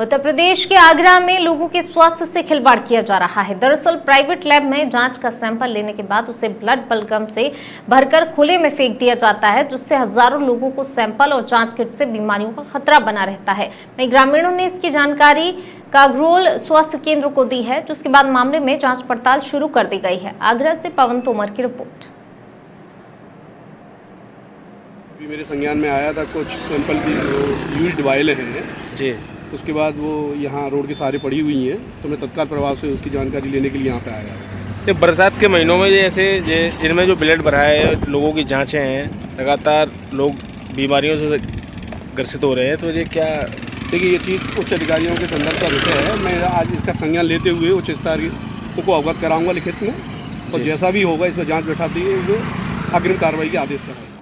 उत्तर प्रदेश के आगरा में लोगों के स्वास्थ्य से खिलवाड़ किया जा रहा है। दरअसल प्राइवेट लैब में जाँच का सैंपल लेने के बाद उसे ब्लड बलगम से भरकर खुले में फेंक दिया जाता है जिससे हज़ारों लोगों को सैंपल और जाँच किट से बीमारियों का खतरा बना रहता है। वहीं ग्रामीणों ने इसकी जानकारी कागरोल स्वास्थ्य केंद्र को दी है जिसके बाद मामले में जाँच पड़ताल शुरू कर दी गई है। आगरा से पवन तोमर की रिपोर्ट। मेरे संज्ञान में आया था कुछ सैंपल की जो यूज़ वायलें हैं। जी। उसके बाद वो यहाँ रोड के सहारे पड़ी हुई हैं तो मैं तत्काल प्रभाव से उसकी जानकारी लेने के लिए यहाँ पे आया ये बरसात के महीनों में जैसे जे- इनमें जो ब्लड भरा है लोगों की जाँचें हैं लगातार लोग बीमारियों से ग्रसित हो रहे हैं तो ये क्या देखिए ये चीज़ उच्च अधिकारियों के संदर्भ का विषय है। मैं आज इसका संज्ञान लेते हुए उच्च स्तर को अवगत कराऊँगा लिखित में। और जैसा भी होगा इसमें जाँच बैठाती है अग्रिम कार्रवाई के आदेश करेंगे